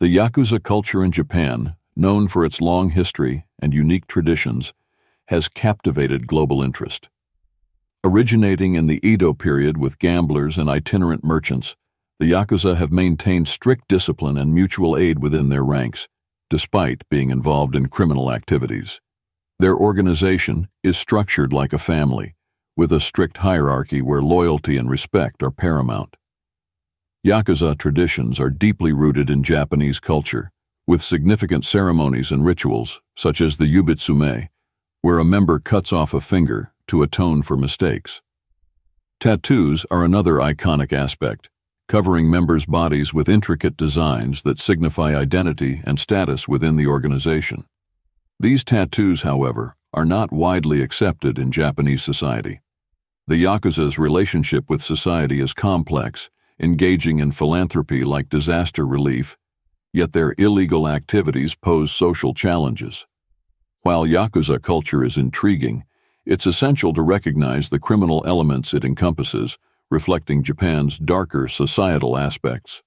The Yakuza culture in Japan, known for its long history and unique traditions, has captivated global interest. Originating in the Edo period with gamblers and itinerant merchants, the Yakuza have maintained strict discipline and mutual aid within their ranks, despite being involved in criminal activities. Their organization is structured like a family, with a strict hierarchy where loyalty and respect are paramount. Yakuza traditions are deeply rooted in Japanese culture, with significant ceremonies and rituals, such as the Yubitsume, where a member cuts off a finger to atone for mistakes. Tattoos are another iconic aspect, covering members' bodies with intricate designs that signify identity and status within the organization. These tattoos, however, are not widely accepted in Japanese society. The Yakuza's relationship with society is complex, engaging in philanthropy like disaster relief, yet their illegal activities pose social challenges. While Yakuza culture is intriguing, it's essential to recognize the criminal elements it encompasses, reflecting Japan's darker societal aspects.